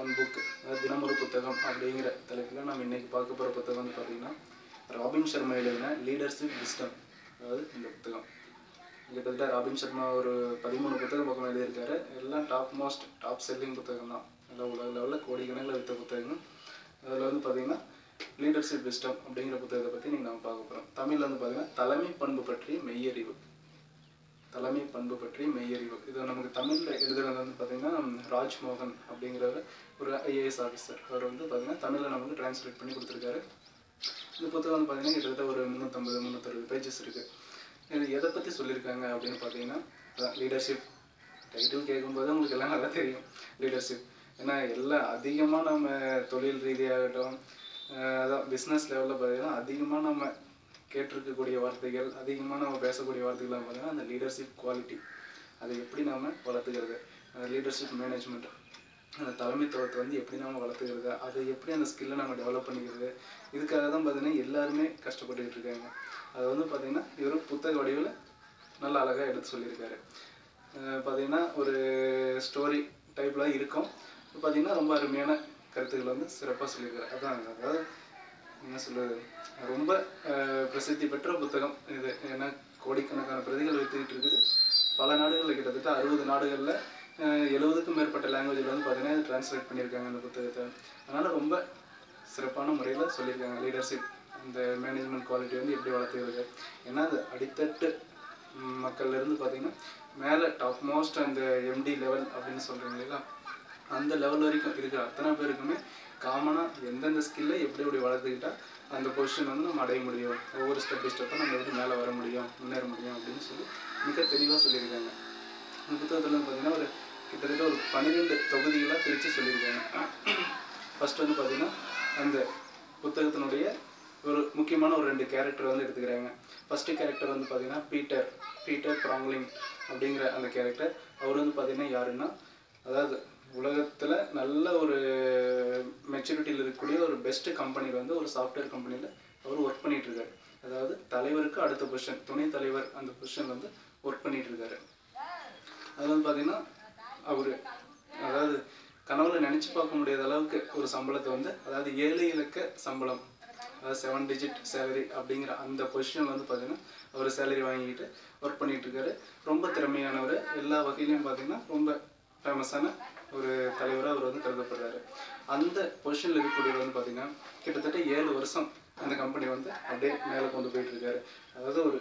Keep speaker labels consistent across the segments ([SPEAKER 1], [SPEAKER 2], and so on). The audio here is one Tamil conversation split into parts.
[SPEAKER 1] ஒன் புக் அதாவது தினமொரு புத்தகம் அப்படிங்கிற தலைப்பில் நம்ம இன்னைக்கு பார்க்க போகிற புத்தகம் வந்து பார்த்தீங்கன்னா ராபின் சர்மா எழுதின லீடர்ஷிப் விஸ்டம் அதாவது இந்த புத்தகம். கிட்டத்தட்ட ராபின் சர்மா ஒரு பதிமூணு புத்தகம் பக்கம் எழுதியிருக்காரு. எல்லாம் டாப் மோஸ்ட் டாப் செல்லிங் புத்தகம் தான். எல்லாம் உலக லெவலில் கோடிக்கணக்கில் வித்த புத்தகம் அதில் வந்து பார்த்தீங்கன்னா லீடர்ஷிப் விஸ்டம் அப்படிங்கிற புத்தகத்தை பற்றி நீங்கள் நம்ம பார்க்க போகிறோம் தமிழில் வந்து பார்த்தீங்கன்னா தலைமை பண்பு பற்றிய மெய்யறிவு. தலைமை பண்பு பற்றி மெய்யறிவு. இது நமக்கு தமிழில் எழுதுறது வந்து பார்த்தீங்கன்னா ராஜ்மோகன் அப்படிங்கிறவர் ஒரு ஐஏஎஸ் ஆஃபீஸர் அவர் வந்து பார்த்தீங்கன்னா தமிழில் நமக்கு டிரான்ஸ்லேட் பண்ணி கொடுத்துருக்காரு. இந்த புத்தகம் வந்து பார்த்தீங்கன்னா கிட்டத்தட்ட ஒரு முந்நூற்றம்பது முந்நூற்றறுபது பேஜஸ் இருக்குது இது எதை பற்றி சொல்லியிருக்காங்க அப்படின்னு பார்த்தீங்கன்னா லீடர்ஷிப் டைட்டில் கேட்கும்போது உங்களுக்கு எல்லாம் நல்லா தெரியும். லீடர்ஷிப் ஏன்னா எல்லாம் அதிகமாக நம்ம தொழில் ரீதியாகட்டும் அதான் பிஸ்னஸ் லெவலில் பார்த்தீங்கன்னா அதிகமாக நம்ம கேட்டிருக்கக்கூடிய வார்த்தைகள் அதிகமாக நம்ம பேசக்கூடிய வார்த்தைகள்லாம் பார்த்தீங்கன்னா அந்த லீடர்ஷிப் குவாலிட்டி அதை எப்படி நாம வளர்த்துக்கிறது? அந்த லீடர்ஷிப் மேனேஜ்மெண்ட் அந்த தலைமைத்துவத்தை வந்து எப்படி நாம வளர்த்துக்கிறது? அதை எப்படி அந்த ஸ்கில்லை நம்ம டெவலப் பண்ணிக்கிறது? இதுக்காக தான் பார்த்தீங்கன்னா எல்லாருமே கஷ்டப்பட்டுக்கிட்டு இருக்காங்க. அதை வந்து பார்த்தீங்கன்னா இவர் புத்தக வடிவில் நல்ல அழகாக எடுத்து சொல்லியிருக்காரு. அஹ் பார்த்தீங்கன்னா ஒரு ஸ்டோரி டைப்பில் இருக்கும். பார்த்தீங்கன்னா ரொம்ப அருமையான கருத்துக்கள் வந்து சிறப்பாக சொல்லியிருக்காரு. அதான் அதாவது என்ன சொல்றது? ரொம்ப அஹ், பிரசித்தி பெற்ற புத்தகம் இது. ஏன்னா கோடிக்கணக்கான பிரதிகள் வித்துக்கிட்டு இருக்குது. பல நாடுகளில் கிட்டத்தட்ட அறுபது நாடுகளில் எழுபதுக்கும் மேற்பட்ட லாங்குவேஜில் வந்து பார்த்தீங்கன்னா இது டிரான்ஸ்லேட் பண்ணியிருக்காங்க அந்த புத்தகத்தை. அதனால ரொம்ப சிறப்பான முறையில் சொல்லியிருக்காங்க லீடர்ஷிப் இந்த மேனேஜ்மெண்ட் குவாலிட்டி வந்து எப்படி வளர்த்துக்கிறது. ஏன்னா அது அடித்தட்டு மக்கள்லேருந்து மக்கள்ல இருந்து பார்த்தீங்கன்னா மேலே டாப் மோஸ்ட் அந்த எம்டி லெவல் அப்படின்னு சொல்கிறீங்க இல்லைங்களா? அந்த லெவல் வரைக்கும் இருக்கிற அத்தனை பேருக்குமே காமனாக எந்தெந்த ஸ்கில்லை எப்படி எப்படி வளர்த்துக்கிட்டா அந்த பொசிஷன் வந்து நம்ம அடைய முடியும். ஒவ்வொரு ஸ்டெப் பை ஸ்டெப்பாக நம்ம எப்படி மேலே வர முடியும் முன்னேற முடியும் அப்படின்னு சொல்லி மிக தெளிவாக சொல்லியிருக்காங்க. இந்த புத்தகத்தில் வந்து பார்த்தீங்கன்னா ஒரு கிட்டத்தட்ட ஒரு பன்னிரெண்டு தொகுதிகளாக பிரித்து சொல்லியிருக்காங்க. ஃபர்ஸ்ட் வந்து பார்த்தீங்கன்னா அந்த புத்தகத்தினுடைய ஒரு முக்கியமான ஒரு ரெண்டு கேரக்டர் வந்து எடுத்துக்கிறாங்க. ஃபர்ஸ்ட் கேரக்டர் வந்து பார்த்தீங்கன்னா பீட்டர் பீட்டர் ப்ராங்லிங் அப்படிங்கிற அந்த கேரக்டர் அவர் வந்து பார்த்தீங்கன்னா யாருன்னா அதாவது உலகத்துல நல்ல ஒரு மெச்சூரிட்டியில் இருக்கக்கூடிய ஒரு பெஸ்ட் கம்பெனியில் வந்து ஒரு சாஃப்ட்வேர் கம்பெனியில் அவர் ஒர்க் பண்ணிட்டு இருக்காரு. அதாவது தலைவருக்கு அடுத்த பொசிஷன் துணை தலைவர் அந்த பொசிஷன் வந்து ஒர்க் பண்ணிட்டு இருக்காரு. அது வந்து பார்த்தீங்கன்னா அவரு அதாவது கனவுல நினைச்சு பார்க்க முடியாத அளவுக்கு ஒரு சம்பளத்தை வந்து அதாவது ஏழு இலக்க சம்பளம் அதாவது செவன் டிஜிட் சேலரி அப்படிங்கிற அந்த பொசிஷன் வந்து பார்த்தீங்கன்னா அவர் சேலரி வாங்கிட்டு ஒர்க் பண்ணிட்டு இருக்காரு. ரொம்ப திறமையானவர். எல்லா வகையிலையும் பார்த்தீங்கன்னா ரொம்ப ஃபேமஸான ஒரு தலைவராக அவர் வந்து கருதப்படுறாரு. அந்த பொசிஷனில் இருக்கக்கூடியவர் வந்து பார்த்தீங்கன்னா கிட்டத்தட்ட ஏழு வருஷம் அந்த கம்பெனி வந்து அப்படியே மேலே கொண்டு போயிட்டு இருக்காரு. அதாவது ஒரு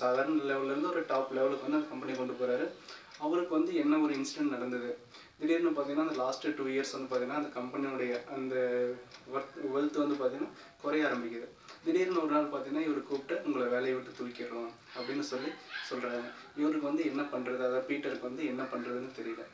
[SPEAKER 1] சாதாரண லெவல்லேருந்து ஒரு டாப் லெவலுக்கு வந்து அந்த கம்பெனி கொண்டு போறாரு. அவருக்கு வந்து என்ன ஒரு இன்சிடென்ட் நடந்தது? திடீர்னு பார்த்தீங்கன்னா அந்த லாஸ்ட் டூ இயர்ஸ் வந்து பார்த்தீங்கன்னா அந்த கம்பெனியுடைய அந்த ஒர்க் வெல்த் வந்து பார்த்தீங்கன்னா குறைய ஆரம்பிக்குது. திடீர்னு ஒரு நாள் பார்த்தீங்கன்னா இவர் கூப்பிட்டு உங்களை வேலையை விட்டு தூக்கிடுறோம் அப்படின்னு சொல்லி சொல்கிறாங்க இவருக்கு வந்து என்ன பண்ணுறது அதாவது பீட்டருக்கு வந்து என்ன பண்ணுறதுன்னு தெரியல.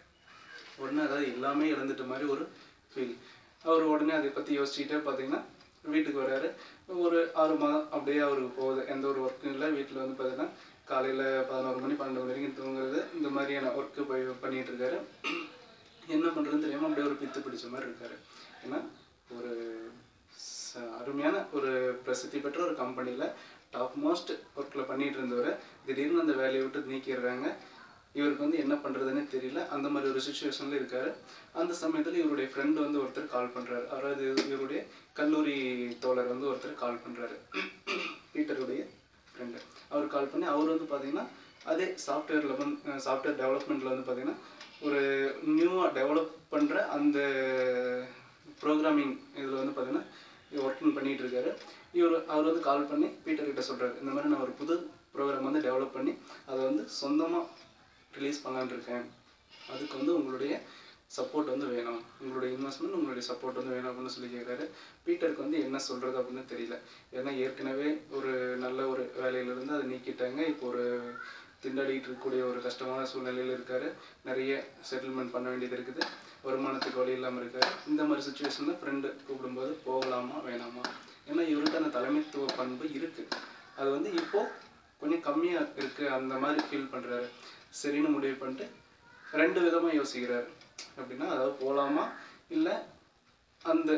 [SPEAKER 1] உடனே அதாவது எல்லாமே இழந்துட்ட மாதிரி ஒரு ஃபீல் அவர் உடனே அதை பற்றி யோசிச்சுட்டே பார்த்தீங்கன்னா வீட்டுக்கு வர்றாரு. ஒரு ஆறு மாதம் அப்படியே அவருக்கு போகுது. எந்த ஒரு ஒர்க்கும் இல்லை. வீட்டில் வந்து பார்த்தீங்கன்னா காலையில் பதினோரு மணி பன்னெண்டு மணி வரைக்கும் தூங்குறது. இந்த மாதிரியான ஒர்க்கு போய் பண்ணிகிட்டு இருக்காரு என்ன பண்ணுறதுன்னு தெரியாமல் அப்படியே ஒரு பித்து பிடிச்ச மாதிரி இருக்காரு. ஏன்னா ஒரு ச- அருமையான ஒரு பிரசித்தி பெற்ற ஒரு கம்பெனியில் டாப் மோஸ்ட் ஒர்க்கில் பண்ணிகிட்டு இருந்தவர். திடீர்னு அந்த வேலையை விட்டு நீக்கிடுறாங்க. இவருக்கு வந்து என்ன பண்றதுன்னு தெரியல. அந்த மாதிரி ஒரு சுச்சுவேஷன்ல இருக்காரு. அந்த சமயத்துல இவருடைய ஃப்ரெண்ட் வந்து ஒருத்தர் கால் பண்றாரு. அதாவது இவருடைய கல்லூரி தோழர் வந்து ஒருத்தர் கால் பண்றாரு. பீட்டருடைய ஃப்ரெண்டு அவர் கால் பண்ணி அவர் வந்து பாத்தீங்கன்னா அதே சாஃப்ட்வேர்ல வந்து சாஃப்ட்வேர் டெவலப்மெண்ட்ல வந்து பாத்தீங்கன்னா ஒரு நியூவா டெவலப் பண்ற அந்த ப்ரோக்ராமிங் இதுல வந்து பாத்தீங்கன்னா ஒர்க்கிங் பண்ணிட்டு இருக்காரு. இவர் அவர் வந்து கால் பண்ணி பீட்டர் கிட்ட சொல்றாரு. இந்த மாதிரி நான் ஒரு புது ப்ரோக்ராம் வந்து டெவலப் பண்ணி அதை வந்து சொந்தமா ரிலீஸ் பண்ணலான் இருக்கேன் அதுக்கு வந்து உங்களுடைய சப்போர்ட் வந்து வேணும். உங்களுடைய இன்வெஸ்ட்மெண்ட் உங்களுடைய சப்போர்ட் வந்து வேணும் அப்படின்னு சொல்லி கேட்குறாரு பீட்டருக்கு வந்து என்ன சொல்றது அப்படின்னு தெரியல. ஏன்னா ஏற்கனவே ஒரு நல்ல ஒரு வேலையில இருந்து அதை நீக்கிட்டாங்க. இப்போ ஒரு திண்டாடிட்டு இருக்கக்கூடிய ஒரு கஷ்டமான சூழ்நிலையில இருக்காரு. நிறைய செட்டில்மெண்ட் பண்ண வேண்டியது இருக்குது. வருமானத்துக்கு வழி இல்லாமல் இருக்காரு. இந்த மாதிரி சுச்சுவேஷன்ல ஃப்ரெண்டு கூப்பிடும்போது போகலாமா வேணாமா? ஏன்னா இவருக்கு அந்த தலைமைத்துவ பண்பு இருக்கு. அது வந்து இப்போ கொஞ்சம் கம்மியா இருக்கு. அந்த மாதிரி ஃபீல் பண்ணுறாரு சரின்னு முடிவு பண்ணிட்டு ரெண்டு விதமாக யோசிக்கிறார். அப்படின்னா அதாவது போகலாமா இல்லை அந்த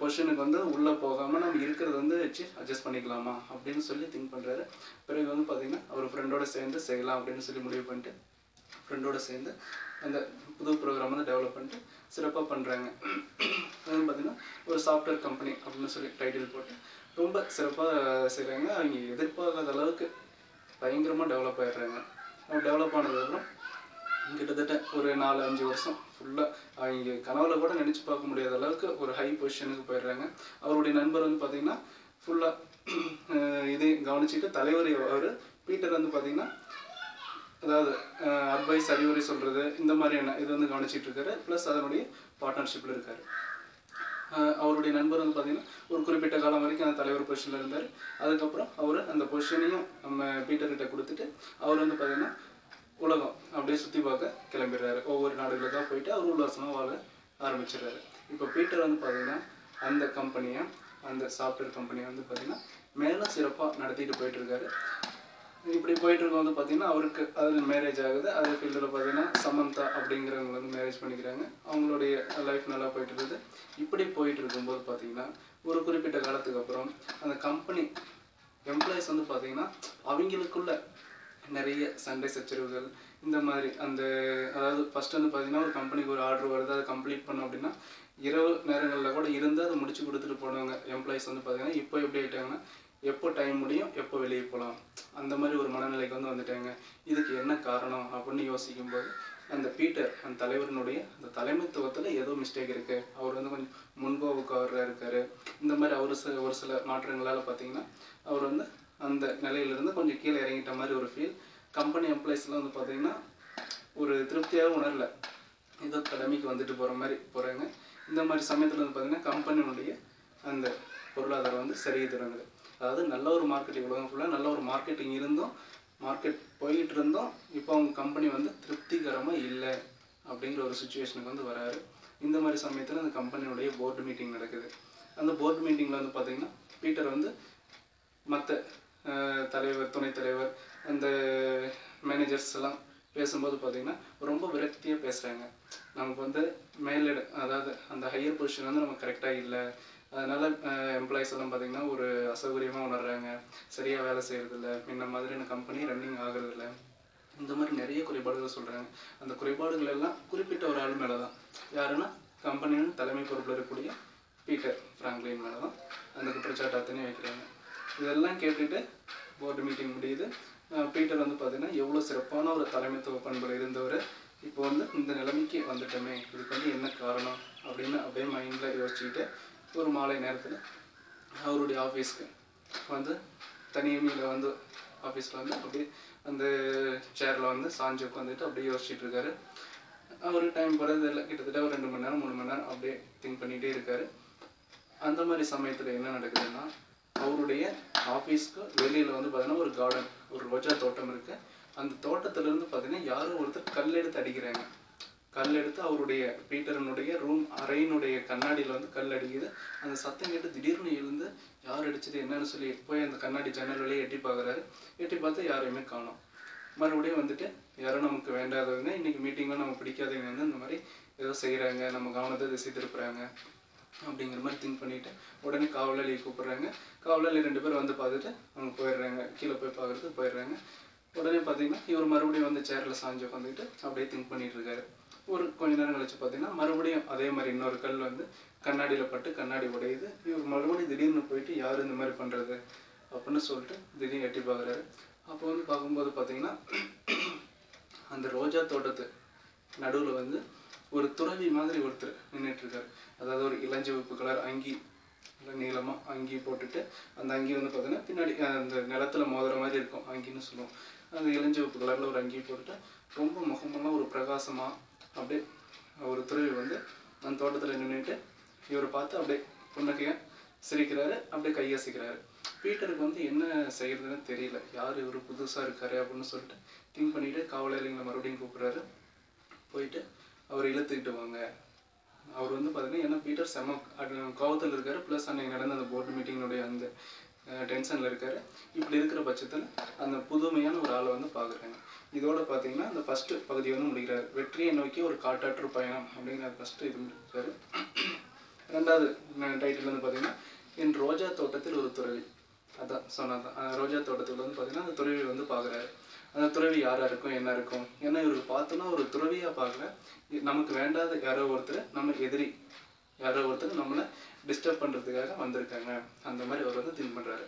[SPEAKER 1] பொசிஷனுக்கு வந்து உள்ளே போகாமல் நம்ம இருக்கிறத வந்து வச்சு அட்ஜஸ்ட் பண்ணிக்கலாமா? அப்படின்னு சொல்லி திங்க் பண்ணுறாரு பிறகு வந்து பார்த்தீங்கன்னா அவர் ஃப்ரெண்டோட சேர்ந்து செய்யலாம் அப்படின்னு சொல்லி முடிவு பண்ணிட்டு ஃப்ரெண்டோட சேர்ந்து அந்த புது ப்ரோக்ராம் வந்து டெவலப் பண்ணிட்டு சிறப்பாக பண்ணுறாங்க அது பார்த்தீங்கன்னா ஒரு சாஃப்ட்வேர் கம்பெனி அப்படின்னு சொல்லி டைட்டில் போட்டு ரொம்ப சிறப்பாக செய்கிறாங்க அவங்க எதிர்பார்க்காத அளவுக்கு பயங்கரமாக டெவலப் ஆகிடுறாங்க டெவலப் ஆனதுக்கப்புறம் கிட்டத்தட்ட ஒரு நாலு அஞ்சு வருஷம் ஃபுல்லாக அவங்க கனவுல கூட நினச்சி பார்க்க முடியாத அளவுக்கு ஒரு ஹை பொசிஷனுக்கு போயிடுறாங்க. அவருடைய நண்பர் வந்து பார்த்தீங்கன்னா ஃபுல்லாக இதையும் கவனிச்சுட்டு தலைவர் அவர் பீட்டர் வந்து பார்த்தீங்கன்னா அதாவது அட்வைஸ் அறிவுரை சொல்கிறது இந்த மாதிரியான இது வந்து கவனிச்சிட்டு இருக்காரு. ப்ளஸ் அதனுடைய பார்ட்னர்ஷிப்பில் இருக்காரு. அவருடைய நண்பர் வந்து பார்த்தீங்கன்னா ஒரு குறிப்பிட்ட காலம் வரைக்கும் அந்த தலைவர் பொசிஷனில் இருந்தார். அதுக்கப்புறம் அவர் அந்த பொசிஷனையும் நம்ம பீட்டர்கிட்ட கொடுத்துட்டு அவர் வந்து பார்த்தீங்கன்னா உலகம் அப்படியே சுற்றி பார்க்க கிளம்பிடுறாரு. ஒவ்வொரு நாடுகளுக்காக போயிட்டு அவர் உல்லாசமாக வாழ ஆரம்பிச்சிடுறாரு. இப்போ பீட்டர் வந்து பார்த்தீங்கன்னா அந்த கம்பெனியை அந்த சாஃப்ட்வேர் கம்பெனியை வந்து பார்த்தீங்கன்னா மேலும் சிறப்பாக நடத்திட்டு போயிட்டு இருக்காரு. இப்படி போயிட்டு இருக்கும் வந்து பார்த்தீங்கன்னா அவருக்கு அதில் மேரேஜ் ஆகுது. அது ஃபீல்டில் பார்த்தீங்கன்னா சமந்தா அப்படிங்கிறவங்க வந்து மேரேஜ் பண்ணிக்கிறாங்க. அவங்களுடைய லைஃப் நல்லா போயிட்டு இருக்குது இப்படி போயிட்டு இருக்கும்போது பார்த்தீங்கன்னா ஒரு குறிப்பிட்ட காலத்துக்கு அப்புறம் அந்த கம்பெனி எம்ப்ளாயிஸ் வந்து பார்த்தீங்கன்னா அவங்களுக்குள்ள நிறைய சண்டை சச்சரவுகள் இந்த மாதிரி அந்த அதாவது ஃபர்ஸ்ட் வந்து பார்த்தீங்கன்னா ஒரு கம்பெனிக்கு ஒரு ஆர்டர் வருது அதை கம்ப்ளீட் பண்ணோம் அப்படின்னா இரவு நேரங்களில் கூட இருந்து அதை முடிச்சு கொடுத்துட்டு போனவங்க எம்ப்ளாயிஸ் வந்து பார்த்தீங்கன்னா இப்போ எப்படி ஆயிட்டாங்கன்னா எப்போ டைம் முடியும் எப்போ வெளியே போகலாம் அந்த மாதிரி ஒரு மனநிலைக்கு வந்து வந்துட்டாங்க. இதுக்கு என்ன காரணம் அப்படின்னு யோசிக்கும்போது அந்த பீட்டர் அந்த தலைவரினுடைய அந்த தலைமைத்துவத்தில் ஏதோ மிஸ்டேக் இருக்குது அவர் வந்து கொஞ்சம் முன்கோபக்காரராக இருக்காரு. இந்த மாதிரி அவர் சில ஒரு சில மாற்றங்களால் பார்த்தீங்கன்னா அவர் வந்து அந்த நிலையிலிருந்து கொஞ்சம் கீழே இறங்கிட்ட மாதிரி ஒரு ஃபீல் கம்பெனி எம்ப்ளாயிஸ்லாம் வந்து பார்த்தீங்கன்னா ஒரு திருப்தியாக உணரல. ஏதோ கடமைக்கு வந்துட்டு போகிற மாதிரி போகிறாங்க இந்த மாதிரி சமயத்தில் வந்து பார்த்தீங்கன்னா கம்பெனியுடைய அந்த பொருளாதாரம் வந்து சரியை தொடங்குது. அதாவது நல்ல ஒரு மார்க்கெட்டிங் உலகம் ஃபுல்லாக நல்ல ஒரு மார்க்கெட்டிங் இருந்தும் மார்க்கெட் போயிட்டு இருந்தோம் இப்போ அவங்க கம்பெனி வந்து திருப்திகரமாக இல்லை அப்படிங்கிற ஒரு சுச்சுவேஷனுக்கு வந்து வராரு. இந்த மாதிரி சமயத்தில் அந்த கம்பெனியுடைய போர்டு மீட்டிங் நடக்குது. அந்த போர்டு மீட்டிங்கில் வந்து பார்த்தீங்கன்னா பீட்டர் வந்து மற்ற தலைவர் துணைத் தலைவர் அந்த மேனேஜர்ஸ் எல்லாம் பேசும்போது பார்த்தீங்கன்னா ரொம்ப விரக்தியாக பேசுகிறாங்க நமக்கு வந்து மேலிட அதாவது அந்த ஹையர் பொசிஷன் வந்து நமக்கு கரெக்டாக இல்லை. அதனால எம்ப்ளாயிஸ் எல்லாம் பார்த்தீங்கன்னா ஒரு அசௌகரியமாக உணர்றாங்க. சரியாக வேலை செய்கிறதில்ல முன்ன மாதிரியான கம்பெனி ரன்னிங் ஆகிறதில்ல. இந்த மாதிரி நிறைய குறைபாடுகள் சொல்கிறாங்க அந்த குறைபாடுகள் எல்லாம் குறிப்பிட்ட ஒரு ஆள் மேலே தான் யாருன்னா கம்பெனியின் தலைமை பொறுப்பில் இருக்கக்கூடிய பீட்டர் ஃப்ராங்க்லின் மேலே தான் அந்த குற்றச்சாட்டு அத்தனையும் வைக்கிறாங்க. இதெல்லாம் கேட்டுட்டு போர்டு மீட்டிங் முடியுது. பீட்டர் வந்து பார்த்தீங்கன்னா எவ்வளோ சிறப்பான ஒரு தலைமைத்துவ பண்பில் இருந்தவர். இப்போ வந்து இந்த நிலைமைக்கு வந்துட்டோமே. இதுக்கு வந்து என்ன காரணம் அப்படின்னு அப்படியே மைண்டில் யோசிச்சுக்கிட்டு ஒரு மாலை நேரத்தில் அவருடைய ஆஃபீஸ்க்கு வந்து தனிமையில் வந்து ஆஃபீஸில் வந்து அப்படியே அந்த சேரில் வந்து சாஞ்சு உட்காந்துட்டு அப்படியே யோசிச்சுட்டு இருக்காரு. அவர் டைம் போகிறது இல்லை. கிட்டத்தட்ட ஒரு ரெண்டு மணி நேரம் மூணு மணி நேரம் அப்படியே திங்க் பண்ணிகிட்டே இருக்காரு. அந்த மாதிரி சமயத்தில் என்ன நடக்குதுன்னா அவருடைய ஆஃபீஸ்க்கு வெளியில் வந்து பார்த்தீங்கன்னா ஒரு கார்டன் ஒரு ரோஜா தோட்டம் இருக்குது அந்த தோட்டத்திலேருந்து பார்த்தீங்கன்னா யாரோ ஒருத்தர் கல் எடுத்து அடிக்கிறாங்க. கல் எடுத்து அவருடைய பீட்டரனுடைய ரூம் அறையினுடைய கண்ணாடியில் வந்து கல் அடிக்குது அந்த சத்தம் கேட்டு திடீர்னு எழுந்து யார் அடிச்சது? என்னன்னு சொல்லி போய் அந்த கண்ணாடி ஜன்னல் வழியே எட்டி பார்க்குறாரு எட்டி பார்த்து யாரையுமே காணும். மறுபடியும் வந்துட்டு யாரும் நமக்கு வேண்டாதவங்க இன்னைக்கு மீட்டிங்கும் நம்ம பிடிக்காதவங்க வந்து இந்த மாதிரி ஏதோ செய்கிறாங்க நம்ம கவனத்தை திசை திருப்புறாங்க. அப்படிங்கிற மாதிரி திங்க் பண்ணிட்டு உடனே காவலாளியை கூப்பிடுறாங்க. காவலாளி ரெண்டு பேரும் வந்து பார்த்துட்டு அவங்க போயிடுறாங்க. கீழே போய் பார்க்குறதுக்கு போயிடுறாங்க. உடனே பார்த்தீங்கன்னா இவர் மறுபடியும் வந்து சேரில் சாஞ்சு உட்காந்துக்கிட்டு அப்படியே திங்க் பண்ணிட்டு இருக்காரு. ஒரு கொஞ்ச நேரம் கழிச்சு பார்த்தீங்கன்னா மறுபடியும் அதே மாதிரி இன்னொரு கல் வந்து கண்ணாடியில் பட்டு கண்ணாடி உடையுது. இவர் மறுபடியும் திடீர்னு போயிட்டு யார் இந்த மாதிரி பண்ணுறது அப்படின்னு சொல்லிட்டு திடீர்னு எட்டி பார்க்குறாரு அப்போ வந்து பார்க்கும்போது பார்த்தீங்கன்னா அந்த ரோஜா தோட்டத்து நடுவில் வந்து ஒரு துறவி மாதிரி ஒருத்தர் நின்றுட்டுருக்காரு அதாவது ஒரு இளஞ்சிவப்பு கலர் அங்கி நீளமாக நீளமா அங்கி போட்டுட்டு அந்த அங்கி வந்து பார்த்தீங்கன்னா பின்னாடி அந்த நிலத்துல மோதுற மாதிரி இருக்கும் அங்கின்னு சொல்லுவோம். அந்த இளஞ்சிவப்பு கலரில் ஒரு அங்கி போட்டுட்டு ரொம்ப முகமெல்லாம் ஒரு பிரகாசமாக அப்படியே ஒரு துறவி வந்து அந்த தோட்டத்தில் நின்றுட்டு இவரை பார்த்து அப்படியே புன்னகையாக சிரிக்கிறாரு அப்படியே கையசைக்கிறாரு பீட்டருக்கு வந்து என்ன செய்யறதுன்னு தெரியல. யார் இவர் புதுசாக இருக்காரு அப்படின்னு சொல்லிட்டு திங்க் பண்ணிட்டு காவலாளிங்களை மறுபடியும் கூப்பிடுறாரு. போயிட்டு அவர் இழுத்துக்கிட்டு வாங்க. அவர் வந்து பார்த்தீங்கன்னா ஏன்னா பீட்டர் செம கோவத்தில் இருக்காரு. ப்ளஸ் அன்னைக்கு நடந்த அந்த போர்டு மீட்டிங்கினுடைய அந்த டென்ஷனில் இருக்காரு. இப்படி இருக்கிற பட்சத்தில் அந்த புதுமையான ஒரு ஆளை வந்து பார்க்குறாங்க இதோட பார்த்தீங்கன்னா அந்த ஃபஸ்ட்டு பகுதி வந்து முடிக்கிறாரு. வெற்றியை நோக்கி ஒரு காட்டாற்று பயணம் அப்படிங்கிற ஃபஸ்ட்டு இது முடிக்கிறாரு. ரெண்டாவது டைட்டில் வந்து பார்த்தீங்கன்னா என் ரோஜா தோட்டத்தில் ஒரு துறவி. அதான் சொன்னதான் ரோஜா தோட்டத்தில் வந்து பார்த்தீங்கன்னா அந்த துறவி வந்து பார்க்குறாரு அந்த துறவி யாராக இருக்கும் என்ன இருக்கும்? ஏன்னா இவருக்கு பார்த்தோன்னா ஒரு துறவியாக பார்க்கல. நமக்கு வேண்டாத யாரோ ஒருத்தர் நம்ம எதிரி. யாரோ ஒருத்தர் நம்மளை டிஸ்டர்ப் பண்ணுறதுக்காக வந்திருக்காங்க. அந்த மாதிரி அவர் வந்து திங்க் பண்ணுறாரு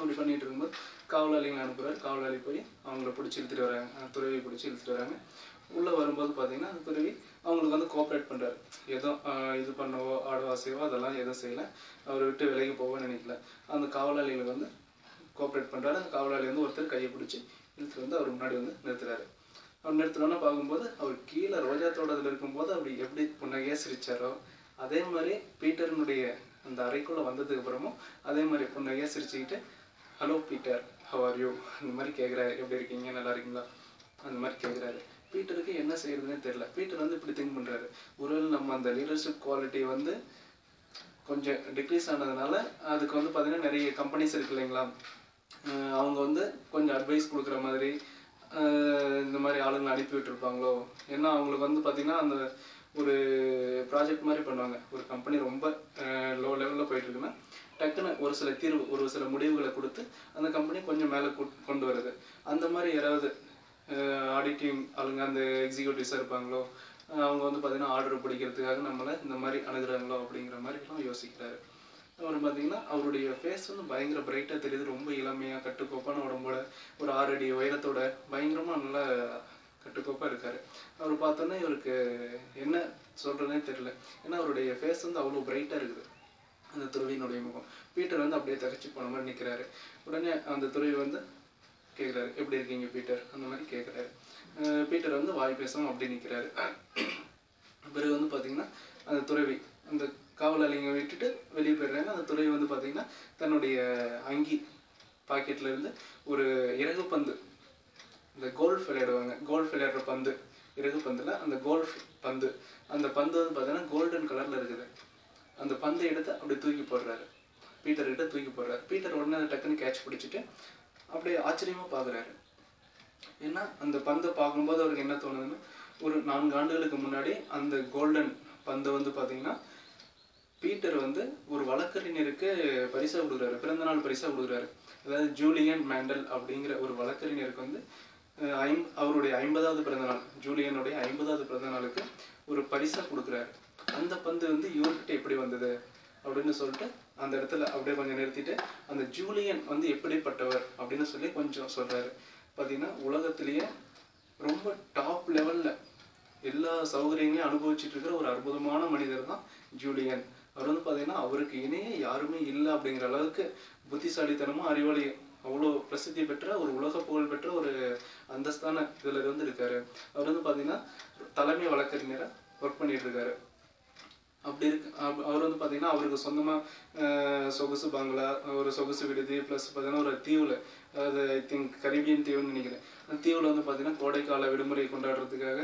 [SPEAKER 1] அப்படி பண்ணிட்டு இருக்கும்போது காவலாளிங்களை அனுப்புறாரு. காவலாளி போய் அவங்கள பிடிச்சி இழுத்துட்டு வராங்க. அந்த துறவியை பிடிச்சி இழுத்துட்டு வராங்க. உள்ளே வரும்போது பார்த்தீங்கன்னா அந்த துறவி அவங்களுக்கு வந்து கோஆப்ரேட் பண்ணுறாரு எதுவும் இது பண்ணவோ ஆடவோ அசைவோ அதெல்லாம் எதுவும் செய்யல. அவரை விட்டு விலகி போக நினைக்கல. அந்த காவலாளிகளுக்கு வந்து கோஆப்ரேட் பண்ணுறாரு அந்த காவலாளி வந்து ஒருத்தர் கையை பிடிச்சி இழுத்துட்டு வந்து அவர் முன்னாடி வந்து நிறுத்துறாரு. அவர் நிறுத்தினோன்னு பார்க்கும்போது அவர் கீழே ரோஜா தோட்டத்தில் இருக்கும்போது அப்படி எப்படி புன்னகையா சிரிச்சாரோ அதே மாதிரி பீட்டர்னுடைய அந்த அறைக்குள்ளே வந்ததுக்கு அப்புறமும் அதே மாதிரி புன்னகையாக சிரிச்சுக்கிட்டு hello Peter how are you அந்த மாதிரி கேட்குறாரு எப்படி இருக்கீங்க? நல்லா இருக்கீங்களா? அந்த மாதிரி கேட்குறாரு பீட்டருக்கு என்ன செய்யறதுன்னே தெரியல. பீட்டர் வந்து இப்படி திங்க் பண்ணுறாரு ஒருவேளை நம்ம அந்த லீடர்ஷிப் குவாலிட்டி வந்து கொஞ்சம் டிக்ரீஸ் ஆனதுனால அதுக்கு வந்து பார்த்தீங்கன்னா நிறைய கம்பெனிஸ் இருக்கு இல்லைங்களா? அவங்க வந்து கொஞ்சம் அட்வைஸ் கொடுக்குற மாதிரி இந்த மாதிரி ஆளுங்களை அனுப்பி விட்டுருப்பாங்களோ? ஏன்னா அவங்களுக்கு வந்து பார்த்தீங்கன்னா அந்த ஒரு ப்ராஜெக்ட் மாதிரி பண்ணுவாங்க. ஒரு கம்பெனி ரொம்ப லோ லெவலில் போயிட்டு இருக்குன்னா டக்குன்னு ஒரு சில தீர்வு ஒரு சில முடிவுகளை கொடுத்து அந்த கம்பெனி கொஞ்சம் மேலே கொண்டு வருது. அந்த மாதிரி யாராவது ஆடிட்டிங் ஆளுங்க அந்த எக்ஸிக்யூட்டிவ்ஸாக இருப்பாங்களோ அவங்க வந்து பார்த்தீங்கன்னா ஆர்டர் பிடிக்கிறதுக்காக நம்மளை இந்த மாதிரி அணுகிறாங்களோ அப்படிங்கிற மாதிரிலாம் யோசிக்கிறாரு. அவர் பார்த்தீங்கன்னா அவருடைய ஃபேஸ் வந்து பயங்கர பிரைட்டாக தெரியுது ரொம்ப இளமையாக கட்டுக்கோப்பான உடம்போட ஒரு ஆறு அடி உயரத்தோட பயங்கரமாக நல்லா கட்டுக்கோப்பாக இருக்கார். அவர் பார்த்தோன்னே இவருக்கு என்ன சொல்கிறதுனே தெரியல. ஏன்னா அவருடைய ஃபேஸ் வந்து அவ்வளோ பிரைட்டாக இருக்குது. அந்த துறவியினுடைய முகம். பீட்டர் வந்து அப்படியே தகச்சு போன மாதிரி நிற்கிறாரு உடனே அந்த துறவி வந்து கேட்குறாரு எப்படி இருக்கீங்க பீட்டர்? அந்த மாதிரி கேட்குறாரு பீட்டர் வந்து வாய் பேசாம அப்படியே நிற்கிறாரு பிறகு வந்து பார்த்தீங்கன்னா அந்த துறவி அந்த காவலாளிங்க விட்டுட்டு வெளியே போயிடுறாங்க. அந்த துறவி வந்து பார்த்தீங்கன்னா தன்னுடைய அங்கி பாக்கெட்ல இருந்து ஒரு இறகு பந்து இந்த கோல்ஃப் விளையாடுவாங்க. கோல்ஃப் விளையாடுற பந்து இறகு பந்துல அந்த கோல்ஃப் பந்து. அந்த பந்து வந்து பார்த்தீங்கன்னா கோல்டன் கலர்ல இருக்குது. அந்த பந்தை எடுத்து அப்படியே தூக்கி போடுறாரு. பீட்டர் கிட்ட தூக்கி போடுறாரு. பீட்டர் உடனே அதை டக்குன்னு கேட்ச் பிடிச்சிட்டு அப்படியே ஆச்சரியமா பாக்குறாரு. ஏன்னா அந்த பந்தை பார்க்கும்போது அவருக்கு என்ன தோணுதுன்னா ஒரு நான்கு ஆண்டுகளுக்கு முன்னாடி அந்த கோல்டன் பந்தை வந்து பாத்தீங்கன்னா பீட்டர் வந்து ஒரு வழக்கறிஞருக்கு பரிசா கொடுக்குறாரு. பிறந்த நாள் பரிசா கொடுக்குறாரு. அதாவது ஜூலியன் மேண்டல் அப்படிங்கிற ஒரு வழக்கறிஞருக்கு வந்து ஐம் அவருடைய ஐம்பதாவது பிறந்த நாள் ஜூலியனுடைய ஐம்பதாவது பிறந்த நாளுக்கு ஒரு பரிசா கொடுக்குறாரு. அந்த பந்து வந்து இவர்கிட்ட எப்படி வந்தது அப்படின்னு சொல்லிட்டு அந்த இடத்துல அப்படியே கொஞ்சம் நிறுத்திட்டு அந்த ஜூலியன் வந்து எப்படிப்பட்டவர் அப்படின்னு சொல்லி கொஞ்சம் சொல்றாரு. பார்த்தீங்கன்னா உலகத்திலேயே ரொம்ப டாப் லெவல்ல எல்லா சௌகரியங்களையும் அனுபவிச்சுட்டு இருக்கிற ஒரு அற்புதமான மனிதர் தான் ஜூலியன். அவர் வந்து பார்த்தீங்கன்னா அவருக்கு இணையே யாருமே இல்லை அப்படிங்கிற அளவுக்கு புத்திசாலித்தனமும் அறிவாளியும் அவ்வளோ பிரசித்தி பெற்ற ஒரு உலக புகழ் பெற்ற ஒரு அந்தஸ்தான இதில் இருந்து இருக்காரு. அவர் வந்து பார்த்தீங்கன்னா தலைமை வழக்கறிஞரை ஒர்க் பண்ணிட்டு இருக்காரு. அப்படி இருக்கு அவர் வந்து பாத்தீங்கன்னா அவருக்கு சொந்தமா சொகுசு பங்களா ஒரு சொகுசு விடுதி ப்ளஸ் பாத்தீங்கன்னா ஒரு தீவுல அதாவது ஐ திங்க் கரீபியன் தீவுன்னு நினைக்கிறேன். அந்த தீவுல வந்து பாத்தீங்கன்னா கோடைக்கால விடுமுறை கொண்டாடுறதுக்காக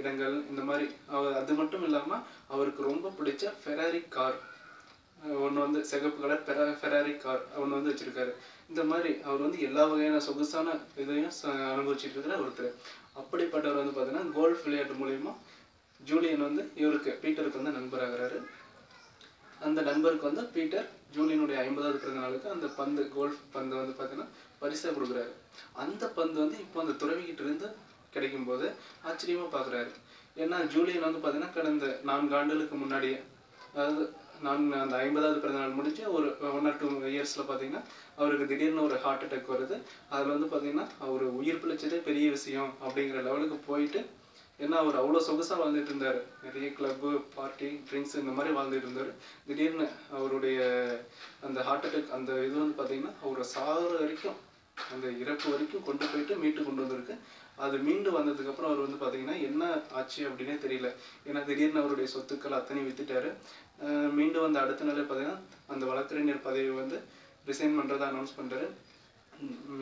[SPEAKER 1] இடங்கள் இந்த மாதிரி அவர் அது மட்டும் இல்லாம அவருக்கு ரொம்ப பிடிச்ச ஃபெராரி கார் ஒன்று வந்து சிகப்பு கலர் பெரா ஃபெராரி கார் ஒன்று வந்து வச்சுருக்காரு. இந்த மாதிரி அவர் வந்து எல்லா வகையான சொகுசான இதையும் அனுபவிச்சுட்டு இருக்கிற ஒருத்தர். அப்படிப்பட்டவர் வந்து பார்த்தீங்கன்னா கோல்ஃப் விளையாட்டு மூலயமா ஜூலியன் வந்து இவருக்கு பீட்டருக்கு வந்து நண்பராகிறாரு அந்த நண்பருக்கு வந்து பீட்டர் ஜூலியனுடைய ஐம்பதாவது பிறந்த நாளுக்கு அந்த பந்து கோல்ஃப் பந்து வந்து பார்த்தீங்கன்னா பரிசாக கொடுக்குறாரு. அந்த பந்து வந்து இப்போ அந்த துறவிக்கிட்ட இருந்து கிடைக்கும் போது ஆச்சரியமாக பார்க்குறாரு. ஏன்னா ஜூலியன் வந்து பார்த்தீங்கன்னா கடந்த நான்கு ஆண்டுகளுக்கு முன்னாடியே அதாவது நான் அந்த ஐம்பதாவது பிறந்த நாள் முடிஞ்சு ஒரு ஒன் ஆர் டூ இயர்ஸில் பார்த்தீங்கன்னா அவருக்கு திடீர்னு ஒரு ஹார்ட் அட்டாக் வருது. அதில் வந்து பார்த்தீங்கன்னா அவர் உயிர் பிழைச்சதே பெரிய விஷயம் அப்படிங்கிற லெவலுக்கு போயிட்டு ஏன்னா அவர் அவ்வளோ சொகுசா வாழ்ந்துட்டு இருந்தார். நிறைய கிளப்பு பார்ட்டி ட்ரிங்க்ஸ் இந்த மாதிரி வாழ்ந்துட்டு இருந்தார். திடீர்னு அவருடைய அந்த ஹார்ட் அட்டாக் அந்த இது வந்து பார்த்தீங்கன்னா அவரை சாகுற வரைக்கும் அந்த இறப்பு வரைக்கும் கொண்டு போயிட்டு மீட்டு கொண்டு வந்திருக்கு. அது மீண்டு வந்ததுக்கு அப்புறம் அவர் வந்து பார்த்தீங்கன்னா என்ன ஆச்சு அப்படின்னே தெரியல. ஏன்னா திடீர்னு அவருடைய சொத்துக்கள் அத்தனையும் வித்துட்டாரு. அஹ் மீண்டு வந்த அடுத்த நாளே பார்த்தீங்கன்னா அந்த வழக்கறிஞர் பதவி வந்து ரிசைன் பண்ணுறதா அனௌன்ஸ் பண்றாரு.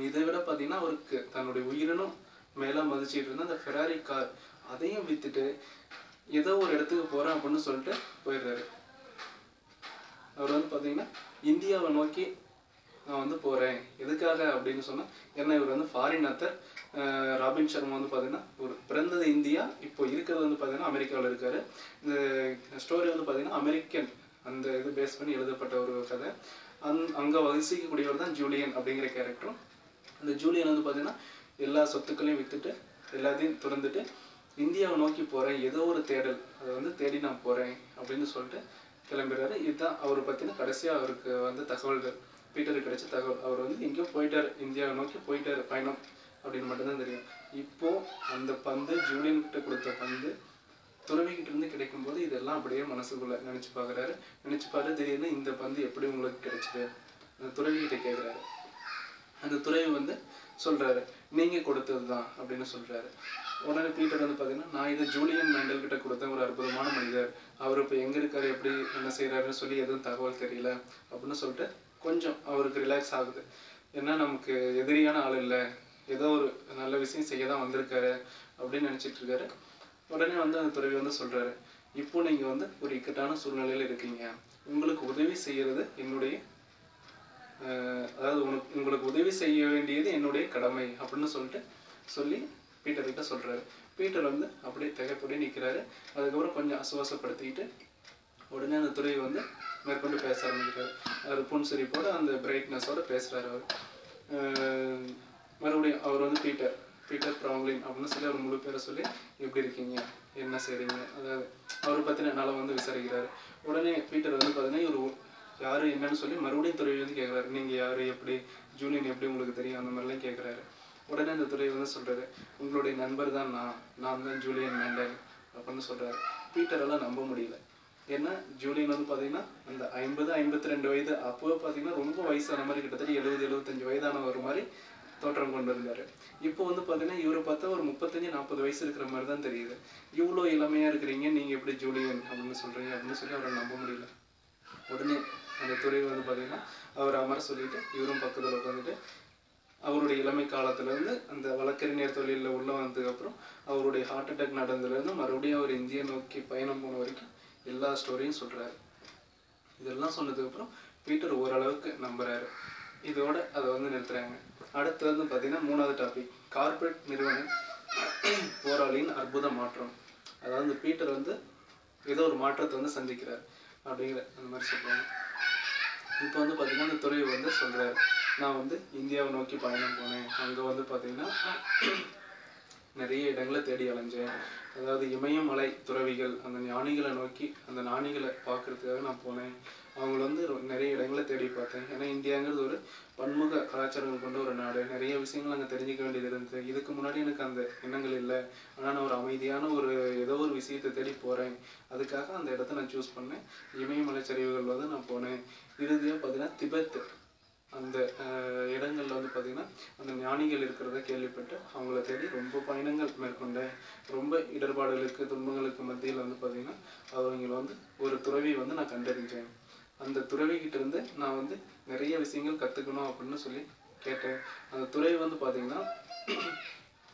[SPEAKER 1] இதை விட பார்த்தீங்கன்னா அவருக்கு தன்னுடைய உயிரினும் மேலே மதிச்சிட்டு இருந்த அந்த ஃபெராரி கார் அதையும் வித்துட்டு ஏதோ ஒரு இடத்துக்கு போறேன் அப்படின்னு சொல்லிட்டு போயிடுறாரு. அவர் வந்து பாத்தீங்கன்னா இந்தியாவை நோக்கி நான் வந்து போறேன். எதுக்காக அப்படின்னு சொன்னா ஏன்னா இவர் வந்து ஃபாரின் ஆத்தர் ராபின் சர்மா வந்து பாத்தீங்கன்னா ஒரு பிறந்தது இந்தியா இப்போ இருக்கிறது வந்து பாத்தீங்கன்னா அமெரிக்காவில் இருக்காரு. இந்த ஸ்டோரி வந்து பாத்தீங்கன்னா அமெரிக்கன் அந்த இது பேஸ் பண்ணி எழுதப்பட்ட ஒரு கதை. அந் அங்க வசிக்கக்கூடியவர் தான் ஜூலியன் அப்படிங்கிற கேரக்டரும் அந்த ஜூலியன் வந்து பார்த்தீங்கன்னா எல்லா சொத்துக்களையும் வித்துட்டு எல்லாத்தையும் துறந்துட்டு இந்தியாவை நோக்கி போகிறேன் ஏதோ ஒரு தேடல் அதை வந்து தேடி நான் போகிறேன் அப்படின்னு சொல்லிட்டு கிளம்புறாரு. இதுதான் அவரை பற்றின கடைசியாக அவருக்கு வந்து தகவல்கள். பீட்டருக்கு கிடைச்ச தகவல். அவர் வந்து எங்கேயோ போயிட்டார். இந்தியாவை நோக்கி போயிட்டார் பயணம் அப்படின்னு மட்டும்தான் தெரியும். இப்போ அந்த பந்து ஜூலியன் கிட்ட கொடுத்த பந்து துறவிக்கிட்ட இருந்து கிடைக்கும் போது இதெல்லாம் அப்படியே மனசுக்குள்ள நினைச்சு பார்க்குறாரு நினைச்சு பார்த்து திடீர்னு இந்த பந்து எப்படி உங்களுக்கு கிடைச்சது? அந்த துறவி கிட்ட கேட்குறாரு அந்த துறவி வந்து சொல்றாரு நீங்கள் கொடுத்தது தான் அப்படின்னு சொல்கிறாரு உடனே பீட்டர் வந்து பார்த்தீங்கன்னா நான் இதை ஜூலியன் மேண்டல் கிட்ட கொடுத்த ஒரு அற்புதமான மனிதர். அவர் இப்போ எங்கே இருக்கார் எப்படி என்ன செய்கிறாருன்னு சொல்லி எதுவும் தகவல் தெரியல அப்படின்னு சொல்லிட்டு கொஞ்சம் அவருக்கு ரிலாக்ஸ் ஆகுது. ஏன்னா நமக்கு எதிரியான ஆள் இல்லை. ஏதோ ஒரு நல்ல விஷயம் செய்ய தான் வந்திருக்காரு அப்படின்னு நினச்சிட்டு இருக்காரு. உடனே வந்து அந்த துறவி வந்து சொல்கிறாரு இப்போ நீங்கள் வந்து ஒரு இக்கட்டான சூழ்நிலையில் இருக்கீங்க. உங்களுக்கு உதவி செய்கிறது என்னுடைய அதாவது உனக்கு உங்களுக்கு உதவி செய்ய வேண்டியது என்னுடைய கடமை அப்படின்னு சொல்லிட்டு சொல்லி பீட்டர் சொல்கிறாரு பீட்டர் வந்து அப்படியே திகைப்படி நிற்கிறாரு அதுக்கப்புறம் கொஞ்சம் அசுவாசப்படுத்திக்கிட்டு உடனே அந்த துறவி வந்து மேற்கொண்டு பேச ஆரம்பிக்கிறார். அவர் புன்சிரிப்போடு அந்த பிரைட்னஸோட பேசுகிறார் அவர். மறுபடியும் அவர் வந்து பீட்டர் பீட்டர் ப்ராங்லின் அப்படின்னு சொல்லி அவர் முழு பேரை சொல்லி எப்படி இருக்கீங்க? என்ன செய்கிறீங்க அதாவது அவரை பற்றின நலம் வந்து விசாரிக்கிறாரு. உடனே பீட்டர் வந்து பார்த்தீங்கன்னா இவர் யாரு என்னன்னு சொல்லி மறுபடியும் துறை வந்து கேக்குறாரு. நீங்க யாரு எப்படி ஜூலியன் எப்படி உங்களுக்கு தெரியும்? அந்த மாதிரிலாம் கேக்குறாரு. உடனே அந்த துறை வந்து சொல்றாரு உங்களுடைய நண்பர் தான் நான். நான் தான் ஜூலியன் மேண்டல் அப்படின்னு சொல்றாரு. பீட்டரெல்லாம் நம்ப முடியல. ஏன்னா ஜூலியன் வந்து பாத்தீங்கன்னா அந்த ஐம்பது ஐம்பத்தி ரெண்டு வயது அப்போ பாத்தீங்கன்னா ரொம்ப வயசான மாதிரி கிட்டத்தட்ட எழுபது எழுபத்தஞ்சு வயதான ஒரு மாதிரி தோற்றம் கொண்டு இருந்தாரு. இப்போ வந்து பாத்தீங்கன்னா இவரை பார்த்தா ஒரு முப்பத்தஞ்சு நாற்பது வயசு இருக்கிற மாதிரி தான் தெரியுது. இவ்வளோ இளமையா இருக்கிறீங்க நீங்க எப்படி ஜூலியன் அப்படின்னு சொல்றீங்க அப்படின்னு சொல்லி அவரை நம்ப முடியல. உடனே அந்த துறை வந்து பார்த்தீங்கன்னா அவர் அமர சொல்லிட்டு இவரும் பக்கத்தில் உட்காந்துட்டு அவருடைய இளமை காலத்துலேருந்து அந்த வழக்கறிஞர் தொழிலில் உள்ள வந்ததுக்கப்புறம் அவருடைய ஹார்ட் அட்டாக் நடந்ததுலேருந்து மறுபடியும் அவர் இந்தியா நோக்கி பயணம் போன வரைக்கும் எல்லா ஸ்டோரியும் சொல்கிறாரு இதெல்லாம் சொன்னதுக்கப்புறம் பீட்டர் ஓரளவுக்கு நம்புகிறாரு இதோட அதை வந்து நிறுத்துறாங்க. அடுத்து வந்து பார்த்தீங்கன்னா மூணாவது டாபிக் கார்ப்பரேட் நிறுவன போராளியின் அற்புத மாற்றம். அதாவது பீட்டர் வந்து ஏதோ ஒரு மாற்றத்தை வந்து சந்திக்கிறார். அப்படிங்கிற அந்த மாதிரி சொல்கிறாங்க இப்போ வந்து பார்த்தீங்கன்னா இந்த துறை வந்து சொல்கிறார் நான் வந்து இந்தியாவை நோக்கி பயணம் போனேன். அங்கே வந்து பார்த்தீங்கன்னா நிறைய இடங்களை தேடி அலைஞ்சேன். அதாவது இமயமலை துறவிகள் அந்த ஞானிகளை நோக்கி அந்த ஞானிகளை பார்க்கறதுக்காக நான் போனேன். அவங்கள வந்து ரொ- நிறைய இடங்களை தேடி பார்த்தேன். ஏன்னா இந்தியாங்கிறது ஒரு பன்முக கலாச்சாரங்கள் கொண்ட ஒரு நாடு. நிறைய விஷயங்கள் அங்கே தெரிஞ்சுக்க வேண்டியது இருந்தது. இதுக்கு முன்னாடி எனக்கு அந்த எண்ணங்கள் இல்லை. ஆனால் நான் ஒரு அமைதியான ஒரு ஏதோ ஒரு விஷயத்தை தேடி போகிறேன் அதுக்காக அந்த இடத்த நான் சூஸ் பண்ணேன். இமயமலை சரிவுகள் வந்து நான் போனேன். இறுதியாக பார்த்தீங்கன்னா திபெத் அந்த அஹ், இடங்கள்ல வந்து பார்த்தீங்கன்னா அந்த ஞானிகள் இருக்கிறத கேள்விப்பட்டு அவங்கள தேடி ரொம்ப பயணங்கள் மேற்கொண்டேன் ரொம்ப இடர்பாடுகளுக்கு துன்பங்களுக்கு மத்தியில் வந்து பாத்தீங்கன்னா அவங்கள வந்து ஒரு துறவி வந்து நான் கண்டறிஞ்சேன். அந்த துறவி கிட்ட இருந்து நான் வந்து நிறைய விஷயங்கள் கத்துக்கணும் அப்படின்னு சொல்லி கேட்டேன். அந்த துறவி வந்து பாத்தீங்கன்னா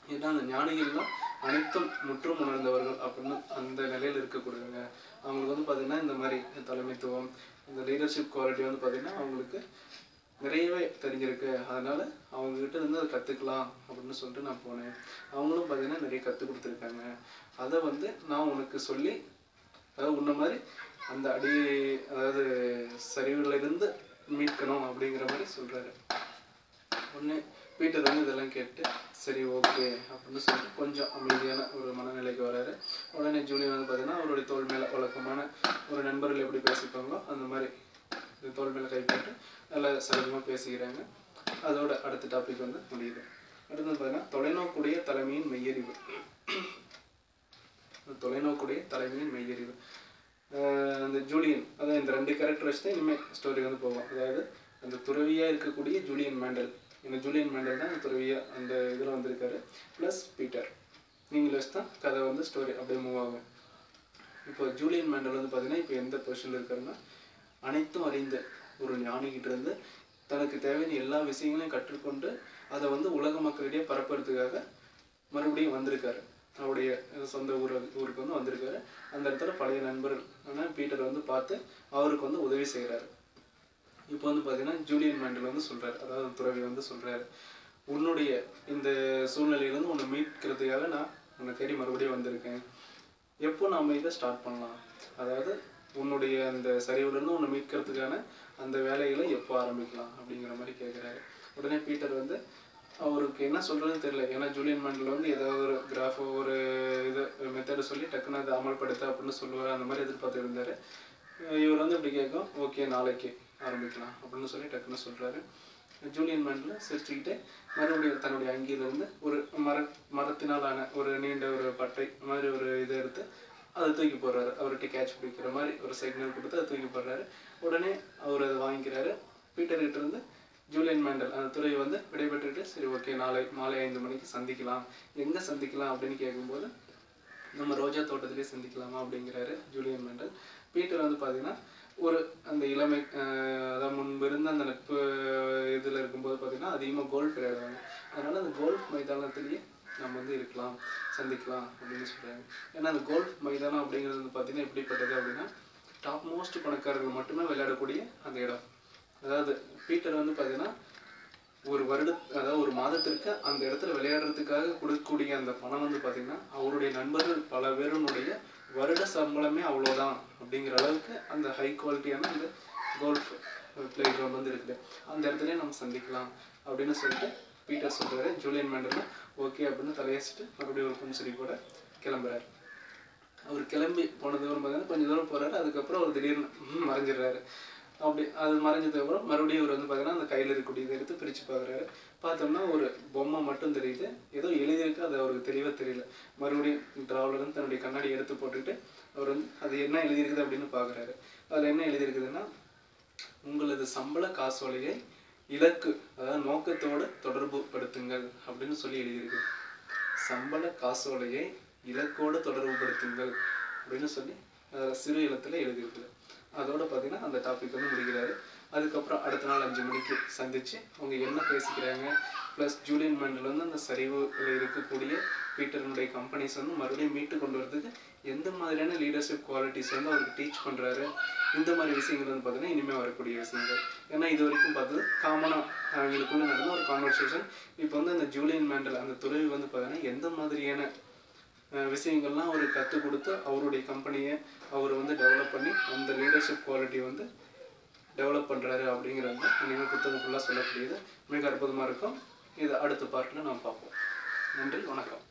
[SPEAKER 1] ஏன்னா அந்த ஞானிகள்லாம் அனைத்தும் முற்றும் உணர்ந்தவர்கள் அப்படின்னு அந்த நிலையில இருக்கக்கூடியவங்க. அவங்களுக்கு வந்து பாத்தீங்கன்னா இந்த மாதிரி தலைமைத்துவம் இந்த லீடர்ஷிப் குவாலிட்டி வந்து பாத்தீங்கன்னா அவங்களுக்கு நிறையவே தெரிஞ்சிருக்கு. அதனால அவங்க கிட்ட இருந்து அதை கத்துக்கலாம் அப்படின்னு சொல்லிட்டு நான் போனேன். அவங்களும் பார்த்தீங்கன்னா நிறைய கத்து கொடுத்துருக்காங்க. அதை வந்து நான் உனக்கு சொல்லி அதாவது உன்ன மாதிரி அந்த அடி அதாவது சரிவுல இருந்து மீட்கணும் அப்படிங்கிற மாதிரி சொல்றாரு. உடனே பீட்டர் வந்து இதெல்லாம் கேட்டு சரி ஓகே அப்படின்னு சொல்லிட்டு கொஞ்சம் அமைதியான ஒரு மனநிலைக்கு வராரு. உடனே ஜூலியன் வந்து பார்த்தீங்கன்னா அவருடைய தோல் மேல வழக்கமான ஒரு நண்பர்கள் எப்படி பேசிப்பாங்களோ அந்த மாதிரி இது தோள் கை போட்டு நல்லா சகஜமாக பேசிக்கிறாங்க. அதோட அடுத்த டாபிக் வந்து முடியுது அடுத்து பார்த்தீங்கன்னா தொலைநோக்குடைய தலைமையின் மெய்யறிவு. தொலைநோக்குடைய தலைமையின் மெய்யறிவு. அந்த ஜூலியன் அதாவது இந்த ரெண்டு கேரக்டர் வச்சு தான் இனிமேல் ஸ்டோரி வந்து போவோம். அதாவது அந்த துறவியா இருக்கக்கூடிய ஜூலியன் மேண்டல். இந்த ஜூலியன் மேண்டல் தான் அந்த துறவியா அந்த இதுல வந்திருக்காரு. Plus Peter. நீங்கள வச்சு தான் கதை வந்து ஸ்டோரி அப்படியே மூவ் ஆகும். இப்போ ஜூலியன் மேண்டல் வந்து பாத்தீங்கன்னா இப்போ எந்த பொசிஷனில் இருக்காருன்னா அனைத்தும் அறிந்த ஒரு ஞானிகிட்ட இருந்து தனக்கு தேவையான எல்லா விஷயங்களையும் கற்றுக்கொண்டு அதை வந்து உலக மக்களிடையே பரப்புறதுக்காக மறுபடியும் வந்திருக்காரு. அவருடைய சொந்த ஊர் ஊருக்கு வந்து வந்திருக்காரு. அந்த இடத்துல பழைய நண்பர் ஆனா பீட்டர் வந்து பார்த்து அவருக்கு வந்து உதவி செய்கிறாரு இப்போ வந்து பார்த்தீங்கன்னா ஜூலியன் மேண்டல் வந்து சொல்றாரு. அதாவது துறவி வந்து சொல்றாரு. உன்னுடைய இந்த சூழ்நிலையிலேருந்து உன்னை மீட்கிறதுக்காக நான் உன்னை தேடி மறுபடியும் வந்திருக்கேன். எப்போ நாம் இதை ஸ்டார்ட் பண்ணலாம்? அதாவது உன்னுடைய அந்த சரிவுலேருந்து உன்னை மீட்கிறதுக்கான அந்த வேலைகளை எப்போ ஆரம்பிக்கலாம் அப்படிங்கிற மாதிரி கேட்குறாரு உடனே பீட்டர் வந்து அவருக்கு என்ன சொல்றதுன்னு தெரியல. ஏன்னா ஜூலியன் மண்டல் வந்து ஏதாவது ஒரு கிராஃபோ ஒரு இது மெத்தடு சொல்லி டக்குன்னு அதை அமல்படுத்த அப்படின்னு சொல்லுவார். அந்த மாதிரி எதிர்பார்த்து இருந்தாரு இவர் வந்து இப்படி கேட்கும் ஓகே நாளைக்கு ஆரம்பிக்கலாம் அப்படின்னு சொல்லி டக்குன்னு சொல்றாரு. ஜூலியன் மேண்டல் சிரிச்சுக்கிட்டே மறுபடியும் தன்னுடைய அங்கியிலிருந்து ஒரு மர மரத்தினாலான ஒரு நீண்ட ஒரு பட்டை மாதிரி ஒரு இதை எடுத்து அதை தூக்கி போடுறாரு. அவர்கிட்ட கேட்ச் பிடிக்கிற மாதிரி ஒரு சிக்னல் கொடுத்து அதை தூக்கி போடுறாரு. உடனே அவர் அதை வாங்கிக்கிறாரு. பீட்டர் கிட்ட இருந்து ஜூலியன் மேண்டல் அந்த துறையை வந்து விடைபெற்றுட்டு சரி ஓகே நாளை மாலை ஐந்து மணிக்கு சந்திக்கலாம். எங்கே சந்திக்கலாம்? அப்படின்னு கேட்கும்போது நம்ம ரோஜா தோட்டத்திலே சந்திக்கலாமா? அப்படிங்கிறாரு ஜூலியன் மேண்டல். பீட்டர் வந்து பார்த்தீங்கன்னா ஒரு அந்த இளமை அதாவது முன்பு இருந்த அந்த நட்பு இதில் இருக்கும்போது பார்த்தீங்கன்னா அதிகமாக கோல்ஃப் விளையாடுவாங்க. அதனால அந்த கோல்ஃப் மைதானத்திலேயே நம்ம வந்து இருக்கலாம் சந்திக்கலாம் அப்படின்னு சொல்கிறாங்க ஏன்னா அந்த கோல்ஃப் மைதானம் அப்படிங்கிறது வந்து பாத்தீங்கன்னா எப்படிப்பட்டது அப்படின்னா டாப் மோஸ்ட் பணக்காரர்கள் மட்டுமே விளையாடக்கூடிய அந்த இடம். அதாவது பீட்டர் வந்து பார்த்தீங்கன்னா ஒரு வருட அதாவது ஒரு மாதத்திற்கு அந்த இடத்துல விளையாடுறதுக்காக கொடுக்கக்கூடிய அந்த பணம் வந்து பார்த்தீங்கன்னா அவருடைய நண்பர்கள் பல பேருனுடைய வருட சம்பளமே அவ்வளோதான் அப்படிங்கிற அளவுக்கு அந்த ஹை குவாலிட்டியான அந்த கோல்ஃப் பிளே கிரவுண்ட் வந்து இருக்குது. அந்த இடத்துலயே நம்ம சந்திக்கலாம் அப்படின்னு சொல்லிட்டு பீட்டர் சொல்கிறாரு ஜூலியன் மேண்டல் ஓகே அப்படின்னு தலையசிட்டு மறுபடியும் ஒரு புன்சிரி கூட கிளம்புறாரு. அவர் கிளம்பி போன தூரம் பார்த்தீங்கன்னா கொஞ்சம் தூரம் போகிறாரு அதுக்கப்புறம் அவர் திடீர்னு மறைஞ்சிடுறாரு. அப்படி அது மறைஞ்சதுக்கப்புறம் மறுபடியும் இவர் வந்து பார்த்தீங்கன்னா அந்த கையில் இருக்கக்கூடியதை எடுத்து பிரித்து பார்க்குறாரு பார்த்தோம்னா ஒரு பொம்மை மட்டும் தெரியுது. ஏதோ எழுதியிருக்கு அது அவருக்கு தெளிவாக தெரியல. மறுபடியும் டிராவலர் வந்து தன்னுடைய கண்ணாடி எடுத்து போட்டுட்டு அவர் வந்து அது என்ன எழுதியிருக்குது அப்படின்னு பார்க்குறாரு அதில் என்ன எழுதியிருக்குதுன்னா உங்களது சம்பள காசோலையை இலக்கு அதாவது நோக்கத்தோடு தொடர்பு படுத்துங்கள் அப்படின்னு சொல்லி எழுதியிருக்கு. சம்பள காசோலையை இலக்கோடு தொடர்புபடுத்துங்கள் அப்படின்னு சொல்லி சிறு எழுத்துல எழுதியிருக்குது. அதோட பார்த்தீங்கன்னா அந்த டாபிக் வந்து முடிக்கிறாரு அதுக்கப்புறம் அடுத்த நாள் அஞ்சு மணிக்கு சந்திச்சு அவங்க என்ன பேசிக்கிறாங்க? ப்ளஸ் ஜூலியன் மேண்டல் வந்து அந்த சரிவுல இருக்கக்கூடிய பீட்டருடைய கம்பெனிஸ் வந்து மறுபடியும் மீட்டு கொண்டு வரதுக்கு எந்த மாதிரியான லீடர்ஷிப் குவாலிட்டிஸ் வந்து அவருக்கு டீச் பண்ணுறாரு இந்த மாதிரி விஷயங்கள் வந்து பார்த்தீங்கன்னா இனிமேல் வரக்கூடிய விஷயங்கள். ஏன்னா இது வரைக்கும் பார்த்தது காமனாக அவங்களுக்குள்ள நடந்த ஒரு கான்வர்சேஷன் இப்போ வந்து அந்த ஜூலியன் மேண்டல் அந்த துறவி வந்து பார்த்தீங்கன்னா எந்த மாதிரியான விஷயங்கள்லாம் அவர் கற்றுக் கொடுத்து அவருடைய கம்பெனியை அவர் வந்து டெவலப் பண்ணி அந்த லீடர்ஷிப் குவாலிட்டி வந்து டெவலப் பண்ணுறாரு அப்படிங்கிறது தான் இனிமேல் புத்தகம் ஃபுல்லாக சொல்லக்கூடியது. மிக அற்புதமாக இருக்கும். இது அடுத்த பார்ட்டில் நாம் பார்ப்போம். நன்றி வணக்கம்.